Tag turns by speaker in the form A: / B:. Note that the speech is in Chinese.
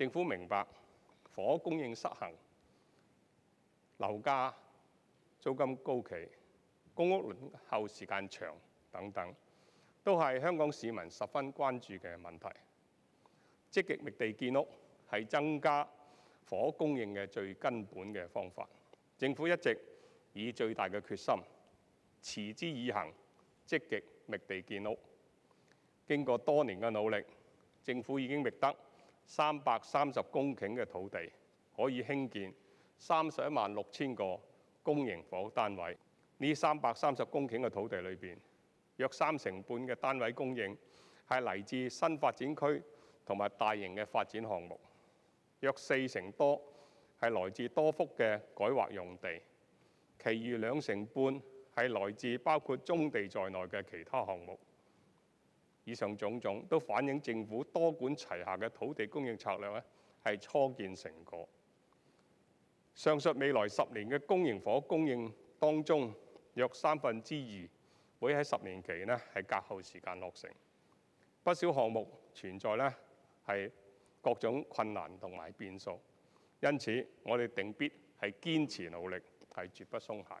A: 政府明白房屋供應失衡、樓價租金高企、公屋輪候時間長等等，都係香港市民十分關注嘅問題。積極覓地建屋係增加房屋供應嘅最根本嘅方法。政府一直以最大嘅決心，持之以恆，積極覓地建屋。經過多年嘅努力，政府已經覓得三百三十公頃嘅土地，可以興建三十一萬六千個公營房屋單位。呢三百三十公頃嘅土地裏邊，約三成半嘅單位供應係嚟自新發展區同埋大型嘅發展項目，約四成多係來自多幅嘅改劃用地，其餘兩成半係來自包括中地在內嘅其他項目。以上種種都反映政府多管齊下嘅土地供應策略咧係初見成果。上述未來十年嘅公營房屋供應當中，約三分之二會喺十年期呢係隔後時間落成。不少項目存在呢係各種困難同埋變數，因此我哋定必係堅持努力，係絕不鬆懈。